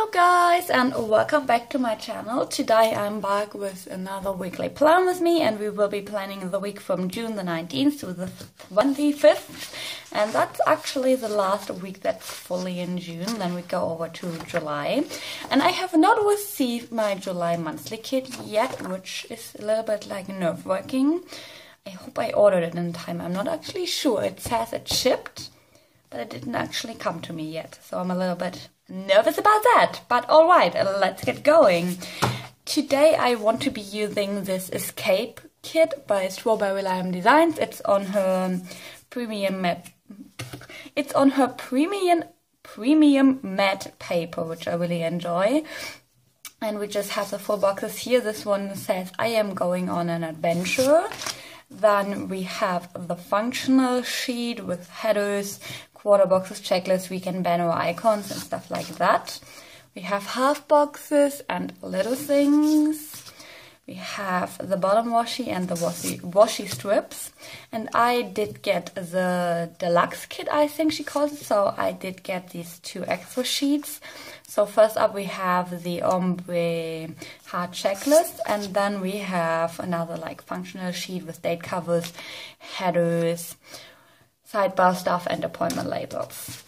Hello guys and welcome back to my channel. Today I'm back with another weekly plan with me and we will be planning the week from June the 19th to the 25th and that's actually the last week that's fully in June then we go over to July and I have not received my July monthly kit yet which is a little bit like nerve-wracking. I hope I ordered it in time. I'm not actually sure. It says it shipped but it didn't actually come to me yet so I'm a little bit nervous about that, but alright, let's get going. Today I want to be using this Escape kit by Strawberry Lime Designs. It's on her premium matte, it's on her premium premium matte paper, which I really enjoy. And we just have the full boxes here. This one says, I am going on an adventure. Then we have the functional sheet with headers, quarter boxes, checklists, weekend banner icons and stuff like that. We have half boxes and little things. We have the bottom washi and the washi, washi strips. And I did get the deluxe kit, I think she calls it. So I did get these two extra sheets. So first up we have the ombre heart checklist and then we have another like functional sheet with date covers, headers, sidebar stuff and appointment labels.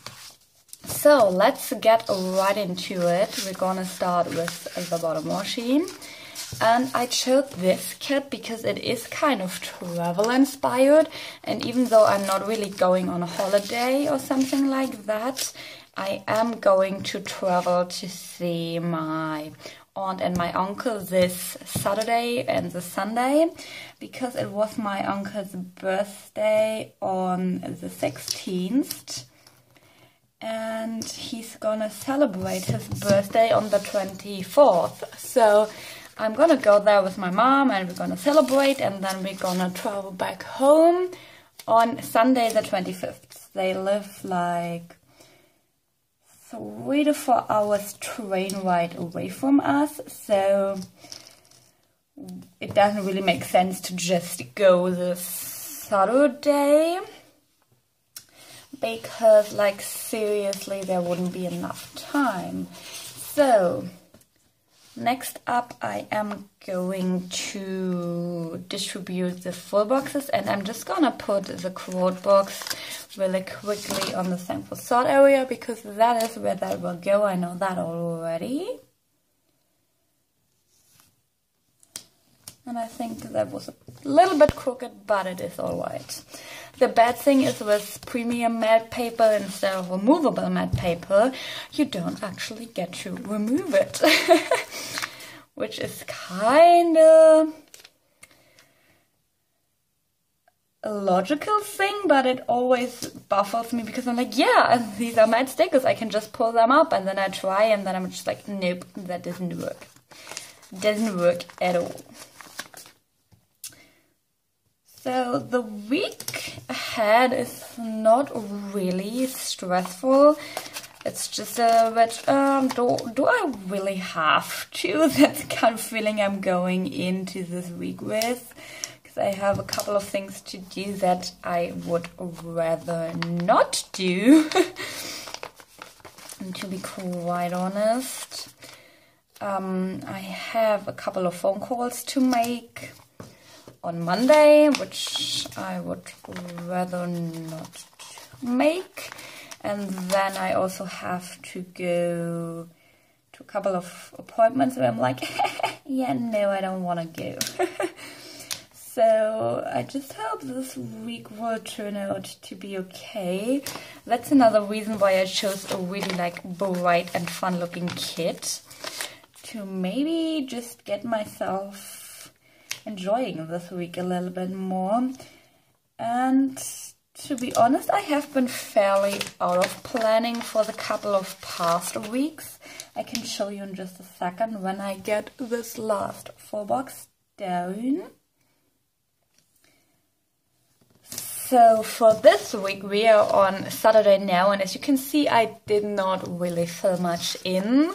So let's get right into it. We're gonna start with the bottom washi. And I chose this kit because it is kind of travel inspired. And even though I'm not really going on a holiday or something like that, I am going to travel to see my aunt and my uncle this Saturday and the Sunday because it was my uncle's birthday on the 16th and he's gonna celebrate his birthday on the 24th. So I'm gonna go there with my mom and we're gonna celebrate and then we're gonna travel back home on Sunday the 25th. They live like three to four hours train ride away from us, so it doesn't really make sense to just go this Saturday because like seriously there wouldn't be enough time. So next up I am going to distribute the full boxes and I'm just gonna put the quote box really quickly on the sample sort area because that is where that will go. I know that already. And I think that was a little bit crooked, but it is alright. The bad thing is with premium matte paper instead of removable matte paper, you don't actually get to remove it. Which is kind of a logical thing, but it always baffles me because I'm like, yeah, these are matte stickers. I can just pull them up and then I try and then I'm just like, nope, that doesn't work. Doesn't work at all. So the week ahead is not really stressful. It's just a bit, um, do, do I really have to? That's the kind of feeling I'm going into this week with because I have a couple of things to do that I would rather not do. to be quite honest, um, I have a couple of phone calls to make on Monday, which I would rather not make. And then I also have to go to a couple of appointments where I'm like, yeah, no, I don't want to go. So I just hope this week will turn out to be okay. That's another reason why I chose a really like bright and fun looking kit. To maybe just get myself enjoying this week a little bit more. And to be honest, I have been fairly out of planning for the couple of past weeks. I can show you in just a second when I get this last four box down. So for this week we are on Saturday now and as you can see I did not really fill much in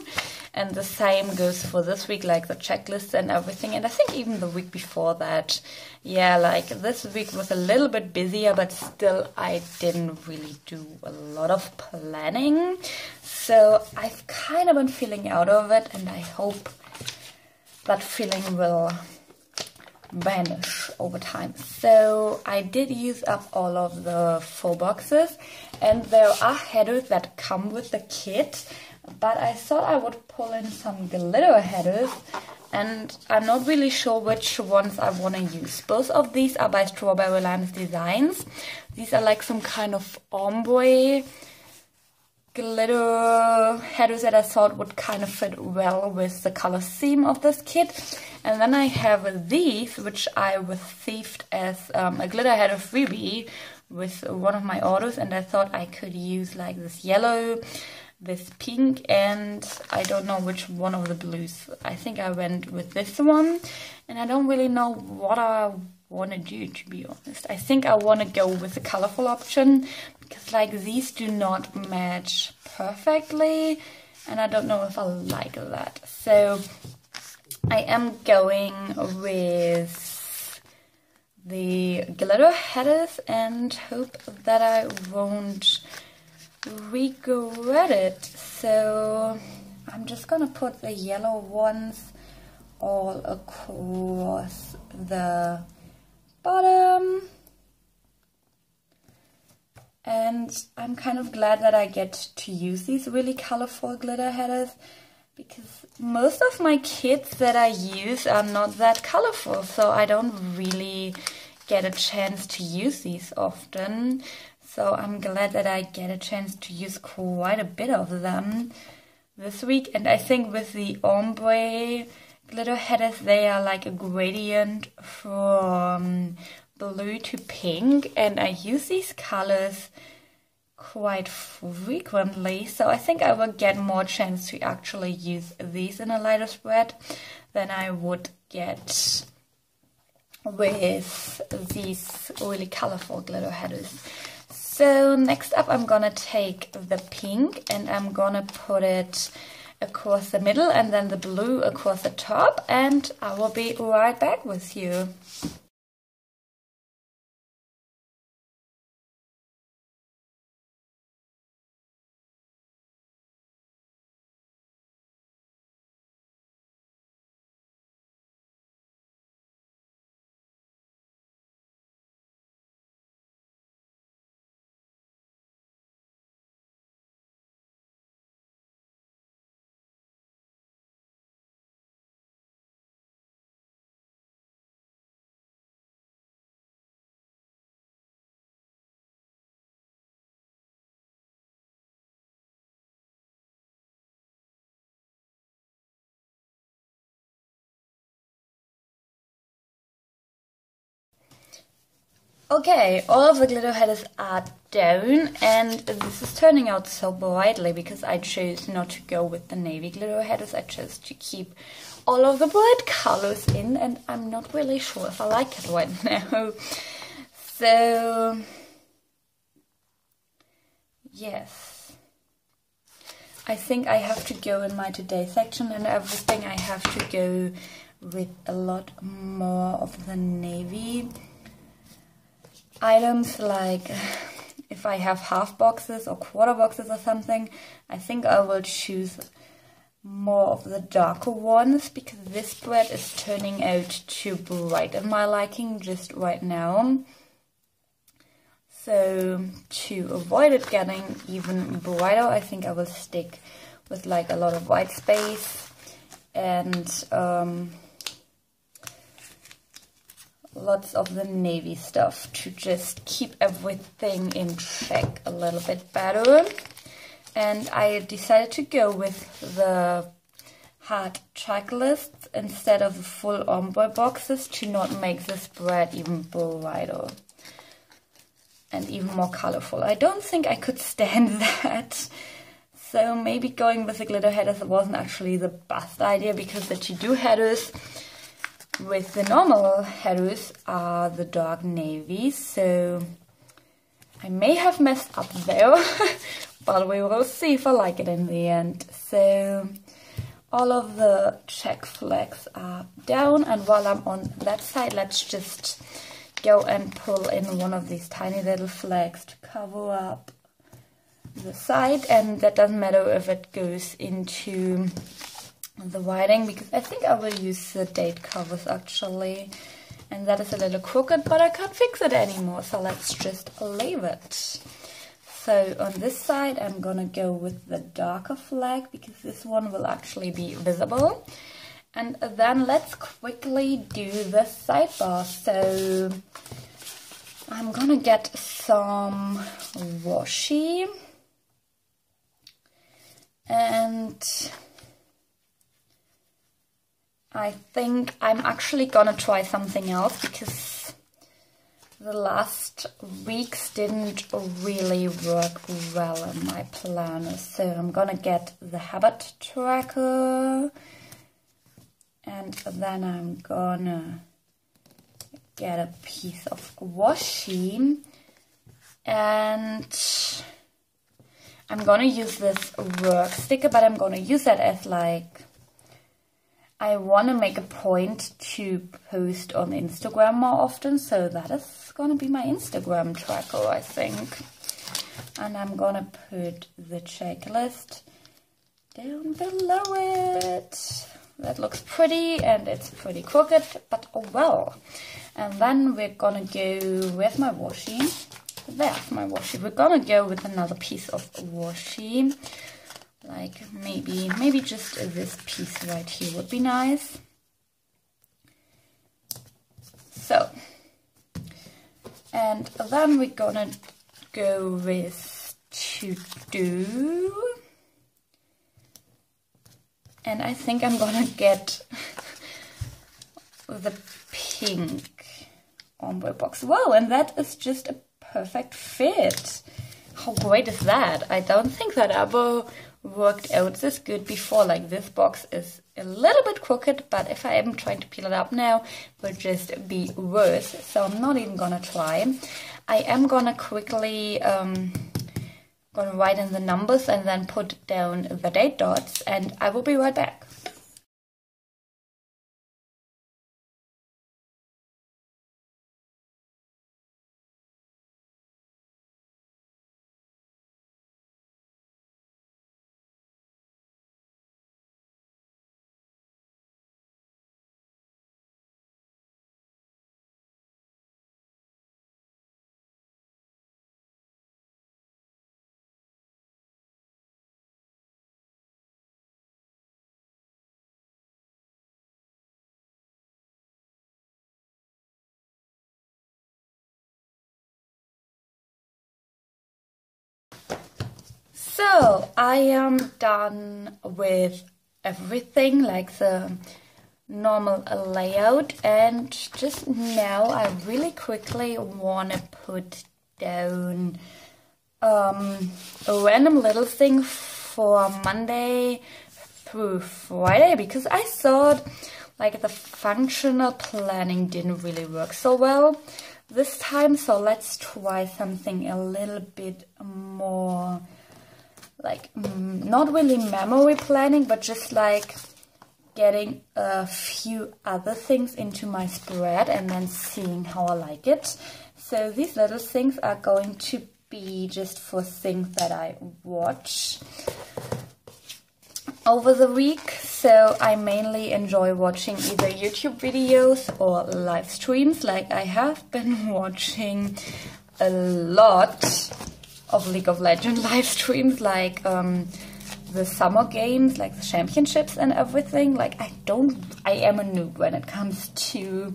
and the same goes for this week, like the checklist and everything. And I think even the week before that, yeah, like this week was a little bit busier, but still I didn't really do a lot of planning. So I've kind of been feeling out of it, and I hope that feeling will vanish over time. So I did use up all of the four boxes and there are headers that come with the kit but I thought I would pull in some glitter headers and I'm not really sure which ones I want to use. Both of these are by Strawberry Limes Designs. These are like some kind of ombre glitter headers that I thought would kind of fit well with the color theme of this kit. And then I have these, which I received as um, a glitter header freebie with one of my orders. And I thought I could use like this yellow, this pink, and I don't know which one of the blues. I think I went with this one. And I don't really know what I want to do, to be honest. I think I want to go with the colorful option because like these do not match perfectly and I don't know if I like that. So I am going with the glitter headers and hope that I won't regret it. So I'm just gonna put the yellow ones all across the bottom and I'm kind of glad that I get to use these really colorful glitter headers because most of my kits that I use are not that colorful so I don't really get a chance to use these often so I'm glad that I get a chance to use quite a bit of them this week. And I think with the ombre glitter headers they are like a gradient from blue to pink. And I use these colors quite frequently. So I think I will get more chance to actually use these in a lighter spread than I would get with these really colorful glitter headers. So next up I'm gonna take the pink and I'm gonna put it across the middle and then the blue across the top and I will be right back with you. Okay, all of the glitter headers are down and this is turning out so brightly because I chose not to go with the navy glitter headers. I chose to keep all of the bright colors in and I'm not really sure if I like it right now. So, yes. I think I have to go in my today section and everything. I have to go with a lot more of the navy items like if I have half boxes or quarter boxes or something, I think I will choose more of the darker ones because this spread is turning out too bright in my liking just right now. So to avoid it getting even brighter, I think I will stick with like a lot of white space and um, lots of the navy stuff to just keep everything in check a little bit better. And I decided to go with the heart checklists instead of the full ombre boxes to not make the spread even brighter and even more colorful. I don't think I could stand that. So maybe going with the glitter headers wasn't actually the best idea because the to-do headers with the normal headers are the dark navy, so I may have messed up there, but we will see if I like it in the end. So all of the check flags are down and while I'm on that side let's just go and pull in one of these tiny little flags to cover up the side and that doesn't matter if it goes into the whiting because I think I will use the date covers actually and that is a little crooked but I can't fix it anymore so let's just leave it. So on this side I'm gonna go with the darker flag because this one will actually be visible. And then let's quickly do the sidebar. So I'm gonna get some washi and I think I'm actually gonna try something else because the last weeks didn't really work well in my planner. So I'm gonna get the habit tracker and then I'm gonna get a piece of washi and I'm gonna use this work sticker but I'm gonna use that as like I want to make a point to post on Instagram more often, so that is going to be my Instagram tracker, I think. And I'm going to put the checklist down below it. That looks pretty and it's pretty crooked, but oh well. And then we're going to go, with my washi? There's my washi. We're going to go with another piece of washi like maybe maybe just this piece right here would be nice. So and then we're gonna go with to do and I think I'm gonna get the pink ombre box. Wow and that is just a perfect fit. How great is that? I don't think that ever worked out this good before. Like this box is a little bit crooked, but if I am trying to peel it up now, it will just be worse. So I'm not even gonna try. I am gonna quickly um, gonna write in the numbers and then put down the date dots and I will be right back. So I am done with everything like the normal layout and just now I really quickly want to put down um, a random little thing for Monday through Friday because I thought like the functional planning didn't really work so well this time so let's try something a little bit more like mm, not really memory planning, but just like getting a few other things into my spread and then seeing how I like it. So these little things are going to be just for things that I watch over the week. So I mainly enjoy watching either YouTube videos or live streams. Like I have been watching a lot of League of Legends live streams, like um, the summer games, like the championships and everything. Like I don't, I am a noob when it comes to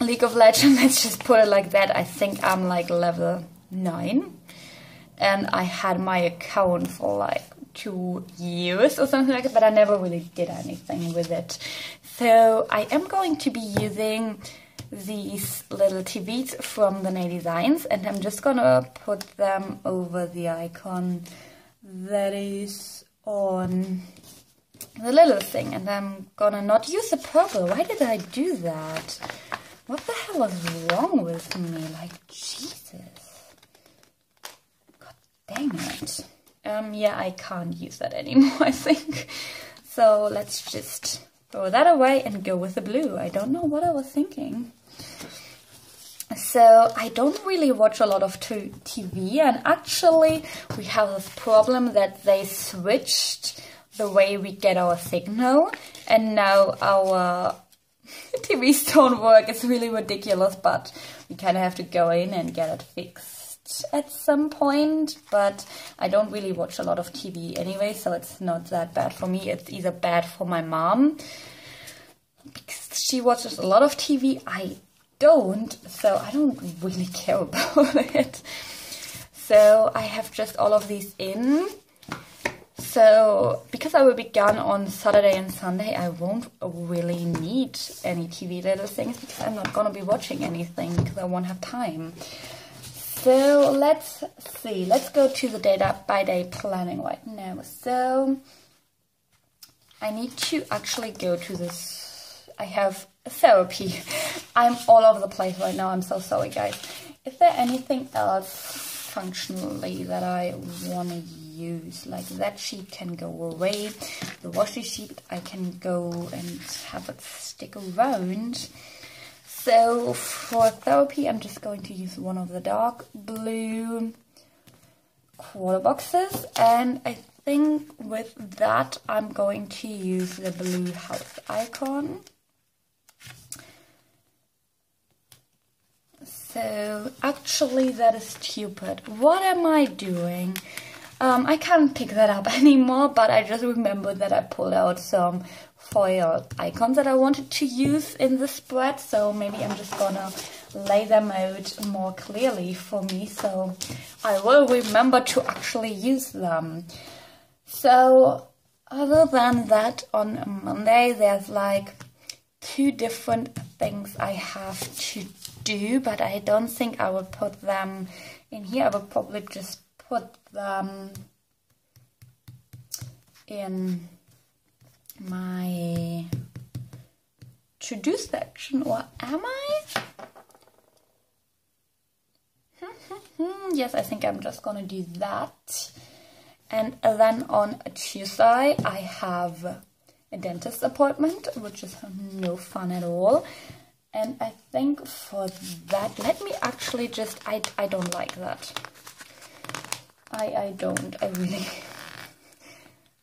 League of Legends. Let's just put it like that. I think I'm like level nine, and I had my account for like two years or something like that, but I never really did anything with it. So I am going to be using these little TVs from the Nay Designs and I'm just gonna put them over the icon that is on the little thing and I'm gonna not use the purple. Why did I do that? What the hell was wrong with me? Like, Jesus. God dang it. Um, yeah, I can't use that anymore, I think. So let's just throw that away and go with the blue. I don't know what I was thinking. So I don't really watch a lot of TV and actually we have this problem that they switched the way we get our signal and now our TVs don't work. It's really ridiculous but we kind of have to go in and get it fixed at some point but I don't really watch a lot of TV anyway so it's not that bad for me. It's either bad for my mom because she watches a lot of TV. I don't, so I don't really care about it. So I have just all of these in. So because I will be gone on Saturday and Sunday, I won't really need any TV little things because I'm not gonna be watching anything because I won't have time. So let's see, let's go to the data by day planning right now. So I need to actually go to this, I have therapy. I'm all over the place right now. I'm so sorry, guys. Is there anything else functionally that I want to use? Like that sheet can go away. The washi sheet I can go and have it stick around. So for therapy, I'm just going to use one of the dark blue quarter boxes. And I think with that, I'm going to use the blue house icon. So actually that is stupid. What am I doing? Um, I can't pick that up anymore, but I just remembered that I pulled out some foil icons that I wanted to use in the spread. So maybe I'm just gonna lay them out more clearly for me so I will remember to actually use them. So other than that, on Monday there's like two different things I have to do, but I don't think I will put them in here. I will probably just put them in my to-do section, or am I? yes, I think I'm just gonna do that. And then on Tuesday, I have a dentist appointment, which is no fun at all. And I think for that, let me actually just, I, I don't like that. I, I don't, I really,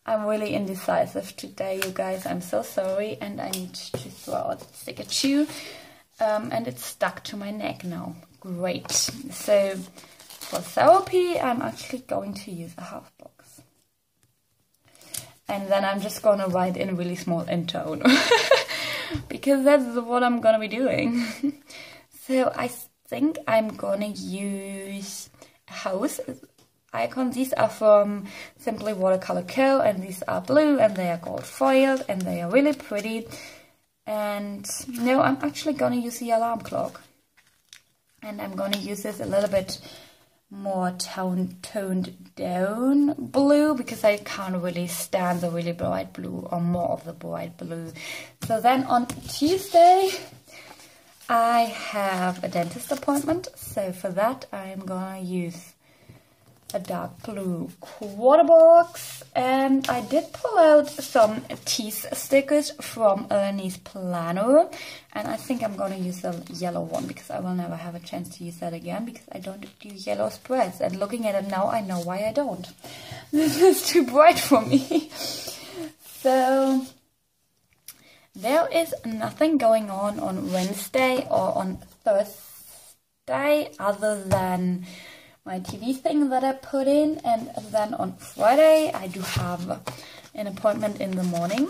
I'm really indecisive today, you guys. I'm so sorry. And I need to throw out the sticker too. Um, and it's stuck to my neck now. Great. So for therapy, I'm actually going to use a half box. And then I'm just going to write in really small in tone. because that's what I'm gonna be doing. so I think I'm gonna use a house icon. These are from Simply Watercolor Co. and these are blue and they are gold foiled and they are really pretty. And no, I'm actually gonna use the alarm clock. And I'm gonna use this a little bit more tone, toned down blue because I can't really stand the really bright blue or more of the bright blue. So then on Tuesday, I have a dentist appointment. So for that, I'm gonna use a dark blue quarter box and I did pull out some tease stickers from Ernie's planner and I think I'm gonna use the yellow one because I will never have a chance to use that again because I don't do yellow spreads and looking at it now I know why I don't. This is too bright for me. so there is nothing going on on Wednesday or on Thursday other than my TV thing that I put in and then on Friday I do have an appointment in the morning.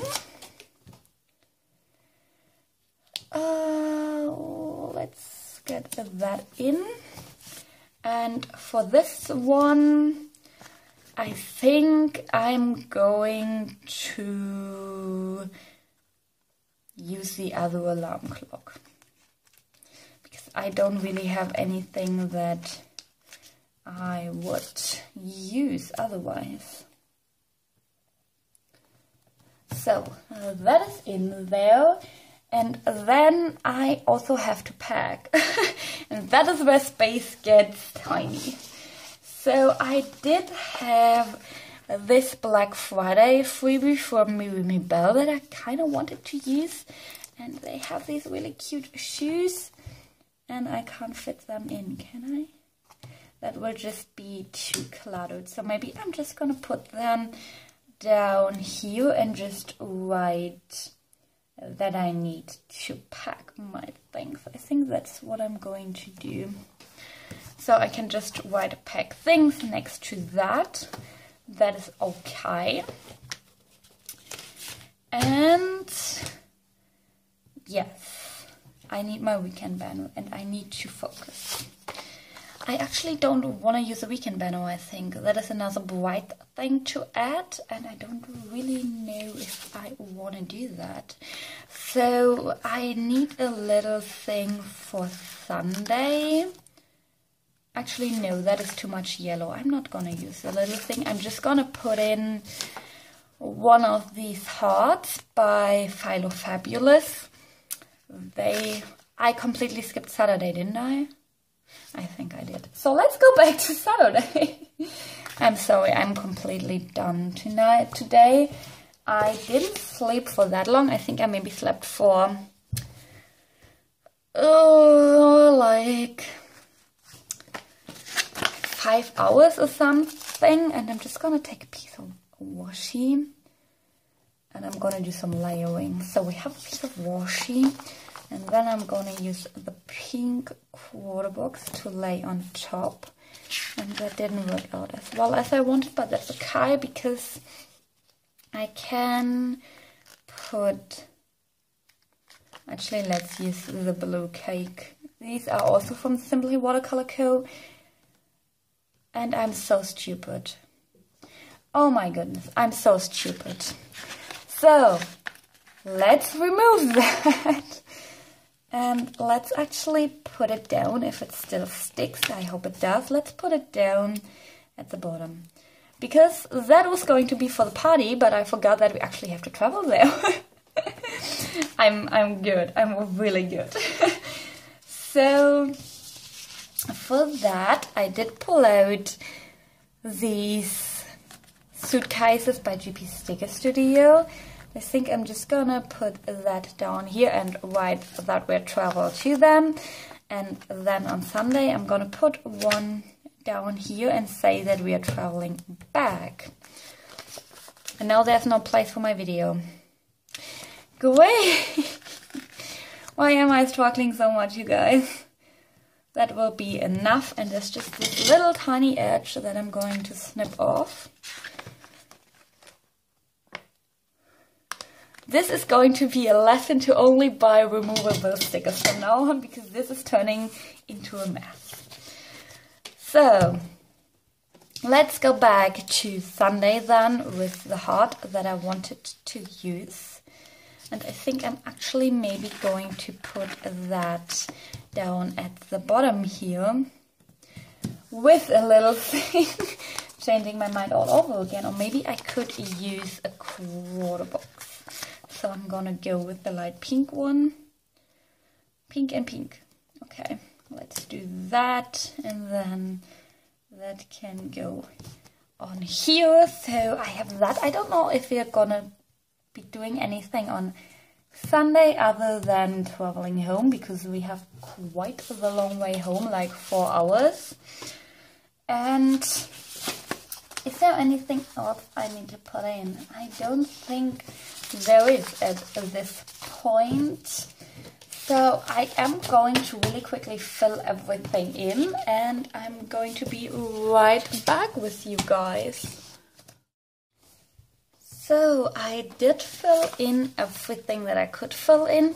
Uh, let's get that in. And for this one, I think I'm going to use the other alarm clock. Because I don't really have anything that I would use otherwise. So uh, that is in there. And then I also have to pack. and that is where space gets tiny. So I did have this Black Friday freebie from Miri Belle that I kind of wanted to use. And they have these really cute shoes. And I can't fit them in, can I? That will just be too cluttered. So maybe I'm just going to put them down here and just write that I need to pack my things. I think that's what I'm going to do. So I can just write pack things next to that. That is okay. And yes, I need my weekend banner and I need to focus. I actually don't want to use a weekend banner, I think. That is another bright thing to add, and I don't really know if I want to do that. So I need a little thing for Sunday. Actually, no, that is too much yellow. I'm not going to use the little thing. I'm just going to put in one of these hearts by Filo Fabulouss. They, I completely skipped Saturday, didn't I? I think I did. So let's go back to Saturday. I'm sorry, I'm completely done tonight. Today, I didn't sleep for that long. I think I maybe slept for, uh, like five hours or something. And I'm just gonna take a piece of washi and I'm gonna do some layering. So we have a piece of washi and then I'm gonna use the pink quarter box to lay on top. And that didn't work out as well as I wanted, but that's okay because I can put... Actually, let's use the blue cake. These are also from Simply Watercolor Co. And I'm so stupid. Oh my goodness, I'm so stupid. So, let's remove that. And let's actually put it down if it still sticks. I hope it does. Let's put it down at the bottom. Because that was going to be for the party, but I forgot that we actually have to travel there. I'm, I'm good. I'm really good. so for that, I did pull out these suitcases by GP Sticker Studio. I think I'm just gonna put that down here and write that we travel to them. And then on Sunday, I'm gonna put one down here and say that we are traveling back. And now there's no place for my video. Go away! Why am I struggling so much, you guys? That will be enough, and there's just this little tiny edge that I'm going to snip off. This is going to be a lesson to only buy removable stickers from now on because this is turning into a mess. So, let's go back to Sunday then with the heart that I wanted to use. And I think I'm actually maybe going to put that down at the bottom here with a little thing changing my mind all over again or maybe I could use a quarter box so I'm gonna go with the light pink one. Pink and pink. Okay, let's do that. And then that can go on here. So I have that. I don't know if we're gonna be doing anything on Sunday other than traveling home because we have quite the long way home, like four hours. And is there anything else I need to put in? I don't think there is at this point. So I am going to really quickly fill everything in and I'm going to be right back with you guys. So I did fill in everything that I could fill in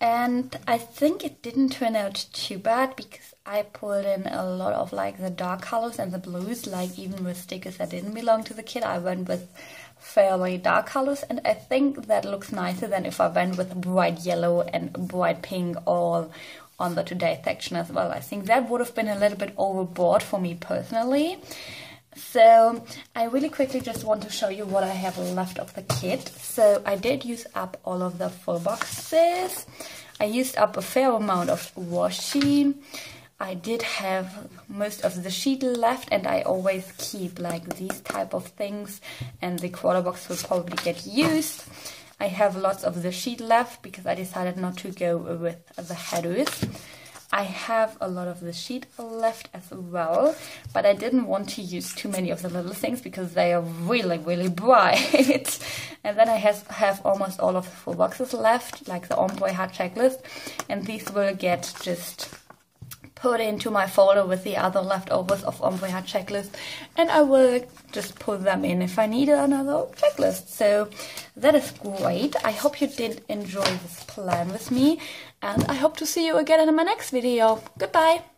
and I think it didn't turn out too bad because I pulled in a lot of like the dark colors and the blues like even with stickers that didn't belong to the kit I went with fairly dark colors and I think that looks nicer than if I went with bright yellow and bright pink all on the today section as well. I think that would have been a little bit overboard for me personally. So I really quickly just want to show you what I have left of the kit. So I did use up all of the full boxes. I used up a fair amount of washi. I did have most of the sheet left and I always keep like these type of things and the quarter box will probably get used. I have lots of the sheet left because I decided not to go with the headers. I have a lot of the sheet left as well, but I didn't want to use too many of the little things because they are really, really bright. and then I have, have almost all of the full boxes left, like the Ombre Heart checklist, and these will get just put into my folder with the other leftovers of Ombre Heart checklist and I will just put them in if I need another checklist. So that is great. I hope you did enjoy this plan with me and I hope to see you again in my next video. Goodbye!